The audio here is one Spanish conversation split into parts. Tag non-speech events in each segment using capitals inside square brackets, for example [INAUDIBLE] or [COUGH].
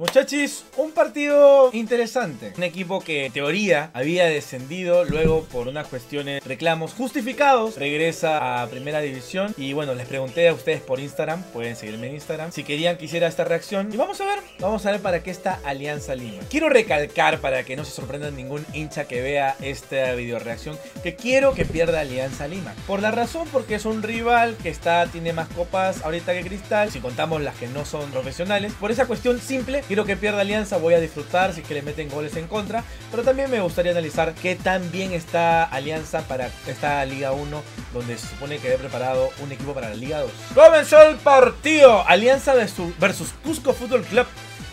Muchachos, un partido interesante. Un equipo que en teoría había descendido, luego por unas cuestiones, reclamos justificados, regresa a primera división. Y bueno, les pregunté a ustedes por Instagram, pueden seguirme en Instagram, si querían que hiciera esta reacción. Y vamos a ver, vamos a ver para qué está Alianza Lima. Quiero recalcar para que no se sorprenda ningún hincha que vea esta video reacción, que quiero que pierda Alianza Lima. Por la razón porque es un rival que está, tiene más copas ahorita que Cristal, si contamos las que no son profesionales. Por esa cuestión simple Quiero que pierda Alianza, voy a disfrutar si es que le meten goles en contra. Pero también me gustaría analizar qué tan bien está Alianza para esta Liga 1, donde se supone que había preparado un equipo para la Liga 2. Comenzó el partido. Alianza versus Cusco Fútbol Club.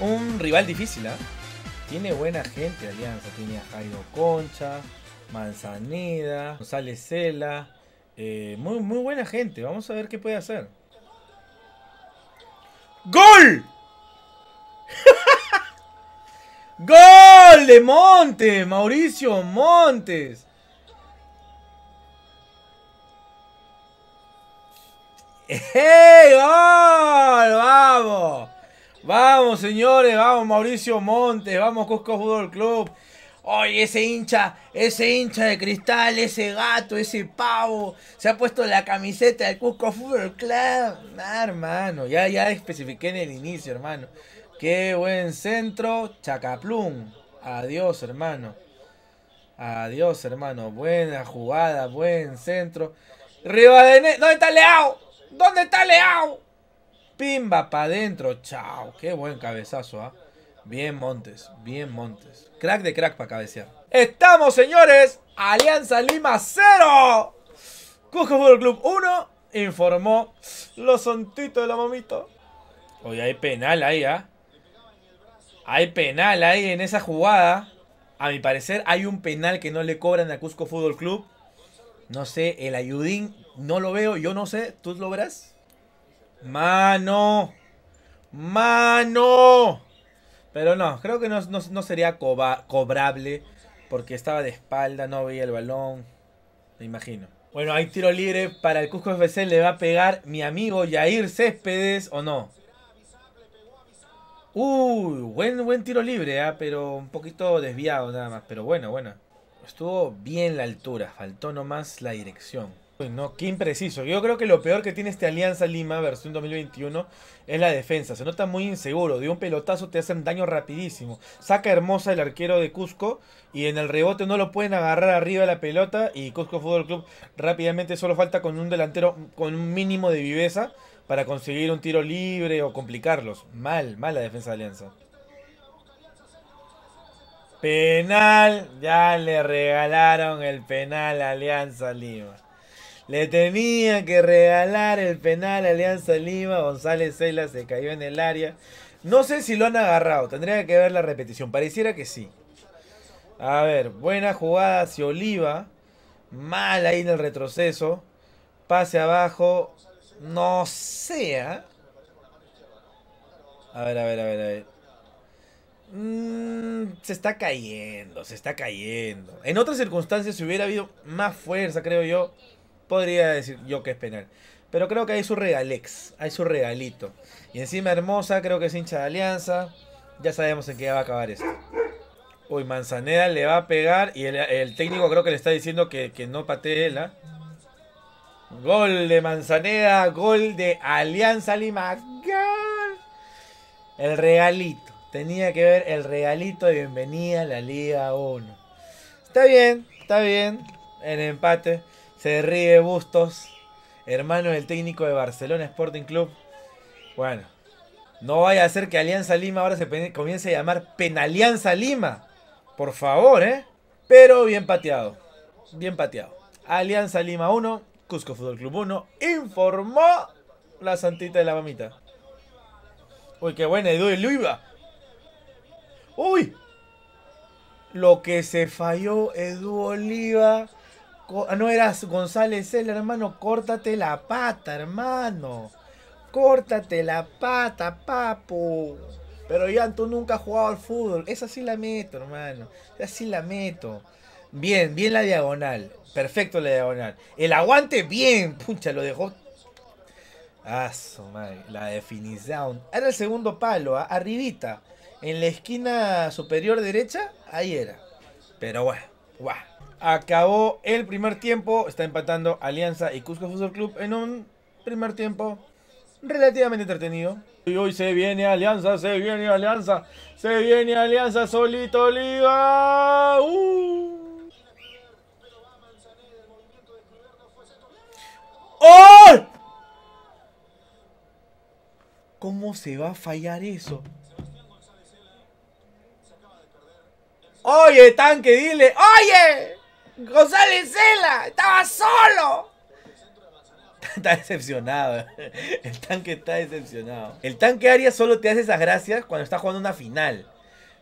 Un rival difícil, ¿ah? Tiene buena gente Alianza. Tiene a Jairo Concha, Manzaneda, González Cela. Eh, muy, muy buena gente. Vamos a ver qué puede hacer. ¡Gol! [LAUGHS] ¡Gol de Montes! Mauricio Montes. ¡Hey! ¡Gol! ¡Vamos! Vamos, señores, vamos, Mauricio Montes, vamos, Cusco Fútbol Club. Oye, ese hincha, ese hincha de cristal, ese gato, ese pavo, se ha puesto la camiseta del Cusco Fútbol Club. Ah, hermano, ya, ya especifiqué en el inicio, hermano. Qué buen centro. Chacaplum. Adiós, hermano. Adiós, hermano. Buena jugada, buen centro. Rivadeneira. ¿Dónde está Leao? ¿Dónde está Leao? Pimba para adentro. Chao. Qué buen cabezazo, ¿ah? Bien Montes, bien Montes. Crack de crack para cabecear. Estamos, señores. Alianza Lima 0. Cusco Fútbol Club 1. Informó los santitos de la mamita. Hoy hay penal ahí, ¿ah? Hay penal ahí en esa jugada. A mi parecer hay un penal que no le cobran a Cusco Fútbol Club. No sé, el ayudín no lo veo, yo no sé, ¿tú lo verás? Mano. Mano. Pero no, creo que no, sería cobrable porque estaba de espalda, no veía el balón. Me imagino. Bueno, hay tiro libre para el Cusco FC. ¿Le va a pegar mi amigo Yair Céspedes o no? Uy, buen, buen tiro libre, ¿ah? pero un poquito desviado nada más. Pero bueno, bueno. Estuvo bien la altura, faltó nomás la dirección. No, qué impreciso. Yo creo que lo peor que tiene este Alianza Lima versión 2021 es la defensa. Se nota muy inseguro. De un pelotazo te hacen daño rapidísimo. Saca hermosa el arquero de Cusco y en el rebote no lo pueden agarrar arriba de la pelota y Cusco Fútbol Club rápidamente solo falta con un delantero con un mínimo de viveza para conseguir un tiro libre o complicarlos. Mal, mal la defensa de Alianza. Penal, ya le regalaron el penal a Alianza Lima. Le tenía que regalar el penal a Alianza Lima. González Cela se cayó en el área. No sé si lo han agarrado. Tendría que ver la repetición. Pareciera que sí. A ver, buena jugada hacia Oliva. Mal ahí en el retroceso. Pase abajo. No sea. A ver, a ver, a ver, a ver. Mm, se está cayendo, se está cayendo. En otras circunstancias, si hubiera habido más fuerza, creo yo, podría decir yo que es penal. Pero creo que hay su regalex, hay su regalito. Y encima hermosa, creo que es hincha de alianza. Ya sabemos en qué va a acabar esto. Uy, Manzaneda le va a pegar y el, técnico creo que le está diciendo que, que no patee él, ¿ah? Gol de Manzaneda, gol de Alianza Lima. ¡Gol! El regalito. Tenía que ver el regalito de bienvenida a la Liga 1. Está bien, está bien. En empate. Se ríe Bustos. Hermano del técnico de Barcelona Sporting Club. Bueno. No vaya a ser que Alianza Lima ahora se comience a llamar Penalianza Lima. Por favor, ¿eh? Pero bien pateado. Bien pateado. Alianza Lima 1, Cusco Fútbol Club 1 informó la santita de la mamita. Uy, qué buena Edu Luiva. Uy. Lo que se falló Edu Oliva. Ah, no eras González hermano. Córtate la pata, hermano. Córtate la pata, papu. Pero ya tú nunca has jugado al fútbol. Esa sí la meto, hermano. Esa sí la meto. Bien, bien la diagonal. Perfecto la diagonal. El aguante, bien. Pucha, lo dejó. Ah, la definición. Era el segundo palo, ¿ah? arribita. En la esquina superior derecha, ahí era. Pero bueno, guau. Acabó el primer tiempo. Está empatando Alianza y Cusco Fútbol Club en un primer tiempo relativamente entretenido. Y hoy se viene Alianza, se viene Alianza, se viene Alianza solito Liga. Uh. ¿Cómo se va a fallar eso? Oye, tanque, dile. Oye, González Cela, estaba solo. [LAUGHS] Está decepcionado. El tanque está decepcionado. El tanque Arias solo te hace esas gracias cuando estás jugando una final.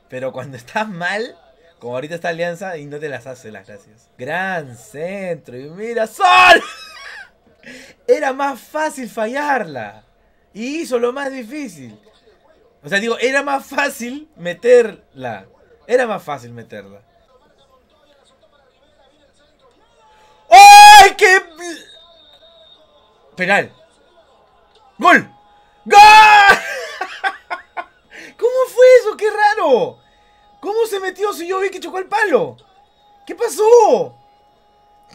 Pero cuando estás mal, como ahorita está Alianza, y no te las hace las gracias. Gran centro. Y mira, ¡Sol! [LAUGHS] Era más fácil fallarla. Y hizo lo más difícil. O sea, digo, era más fácil meterla. Era más fácil meterla. ¡Ay, qué! Penal. ¡Gol! ¡Gol! [LAUGHS] ¿Cómo fue eso? ¡Qué raro! ¿Cómo se metió si yo vi que chocó el palo? ¿Qué pasó?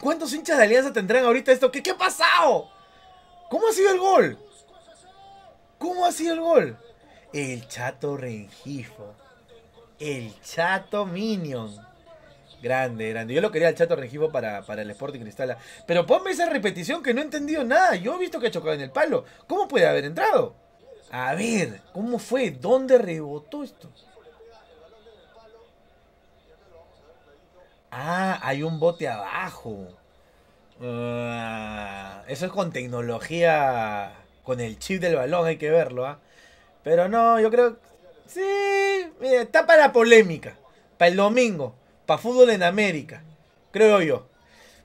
¿Cuántos hinchas de Alianza tendrán ahorita esto? ¿Qué, qué ha pasado? ¿Cómo ha sido el gol? ¿Cómo ha sido el gol? El chato Rengifo. El chato Minion. Grande, grande. Yo lo quería el chato Rengifo para, para el Sporting Cristala. Pero ponme esa repetición que no he entendido nada. Yo he visto que ha chocado en el palo. ¿Cómo puede haber entrado? A ver, ¿cómo fue? ¿Dónde rebotó esto? Ah, hay un bote abajo. Ah, eso es con tecnología, con el chip del balón, hay que verlo, ¿ah? Pero no, yo creo... Sí, está para la polémica. Para el domingo. Para fútbol en América. Creo yo.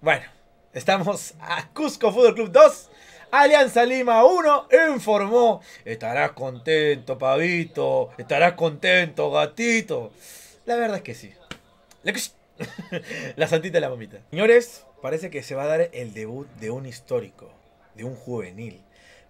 Bueno, estamos a Cusco Fútbol Club 2. Alianza Lima 1 informó. Estarás contento, pavito. Estarás contento, gatito. La verdad es que sí. La [LAUGHS] santita de la mamita. Señores, parece que se va a dar el debut de un histórico, de un juvenil,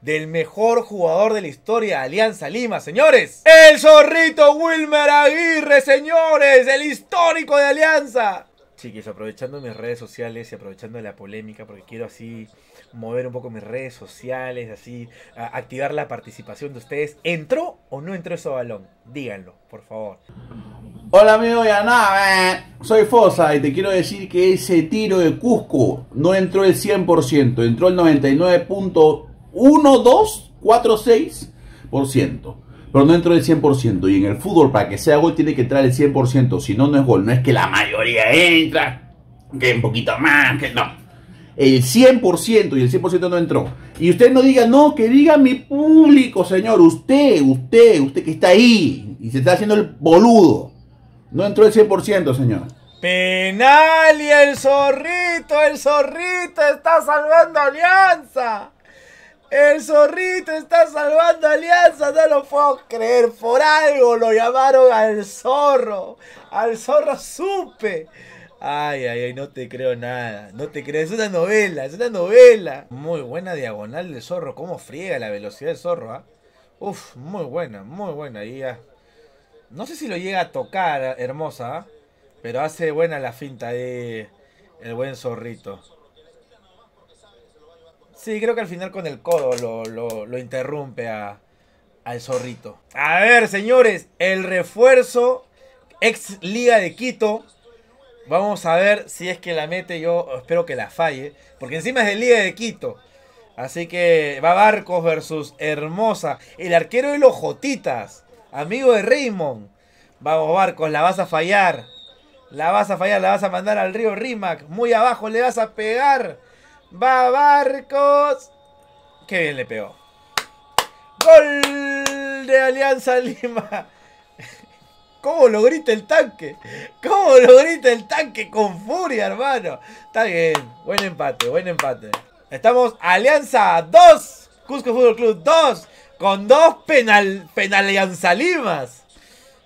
del mejor jugador de la historia, Alianza Lima, señores. El zorrito Wilmer Aguirre, señores, el histórico de Alianza. Chiquis, aprovechando mis redes sociales y aprovechando la polémica, porque quiero así mover un poco mis redes sociales, así activar la participación de ustedes. ¿Entró o no entró ese balón? Díganlo, por favor. Hola amigo Yanave, soy Fosa y te quiero decir que ese tiro de Cusco no entró el 100%, entró el 99.1246%, pero no entró el 100%. Y en el fútbol para que sea gol tiene que entrar el 100%, si no, no es gol. No es que la mayoría entra, que un poquito más, que no. El 100% y el 100% no entró. Y usted no diga, no, que diga mi público, señor. Usted, usted, usted que está ahí y se está haciendo el boludo. No entró el 100%, señor. Penal y el zorrito, el zorrito está salvando Alianza. El zorrito está salvando Alianza, no lo puedo creer. Por algo lo llamaron al zorro. Al zorro supe. Ay, ay, ay, no te creo nada. No te creo. Es una novela, es una novela. Muy buena diagonal del zorro. Cómo friega la velocidad del zorro, ¿ah? Uf, muy buena, muy buena. Ahí ya. No sé si lo llega a tocar, hermosa. ¿ah? Pero hace buena la finta de el buen zorrito. Sí, creo que al final con el codo lo, interrumpe a, al zorrito. A ver, señores, el refuerzo ex Liga de Quito. Vamos a ver si es que la mete. Yo espero que la falle. Porque encima es de Liga de Quito. Así que va Barcos versus Hermosa. El arquero de los Jotitas. Amigo de Raymond. Vamos, Barcos, la vas a fallar. La vas a fallar, la vas a mandar al río Rimac. Muy abajo le vas a pegar. Va Barcos. Qué bien le pegó. Gol de Alianza Lima. ¿Cómo lo grita el tanque? ¿Cómo lo grita el tanque con furia, hermano? Está bien. Buen empate, buen empate. Estamos Alianza 2. Cusco Fútbol Club 2. Con dos penal, penal Alianza Limas.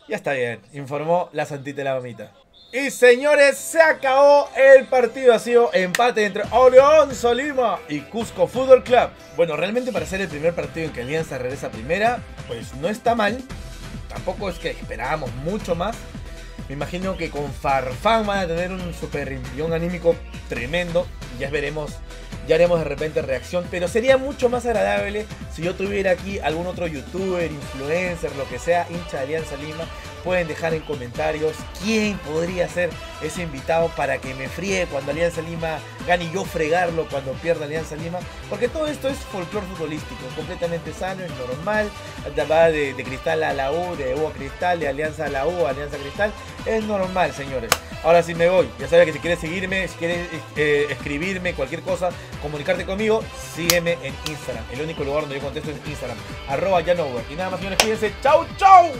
Ya está bien, informó la Santita la Mamita. Y señores, se acabó el partido. Ha sido empate entre Alianza Lima y Cusco Fútbol Club. Bueno, realmente para ser el primer partido en que Alianza regresa primera, pues no está mal. tampoco es que esperábamos mucho más. Me imagino que con Farfán van a tener un super anímico tremendo. Ya veremos, ya haremos de repente reacción. Pero sería mucho más agradable si yo tuviera aquí algún otro youtuber, influencer, lo que sea, hincha de Alianza Lima. Pueden dejar en comentarios quién podría ser ese invitado para que me fríe cuando Alianza Lima gane y yo fregarlo cuando pierda Alianza Lima. Porque todo esto es folclore futbolístico, completamente sano, es normal. Va de, de Cristal a la U, de U a Cristal, de Alianza a la U, Alianza a Cristal. Es normal, señores. Ahora sí me voy. Ya sabes que si quieres seguirme, si quieres eh, escribirme, cualquier cosa, comunicarte conmigo, sígueme en Instagram. El único lugar donde yo contesto es Instagram. Arroba Y nada más, señores, cuídense. ¡Chau, chau!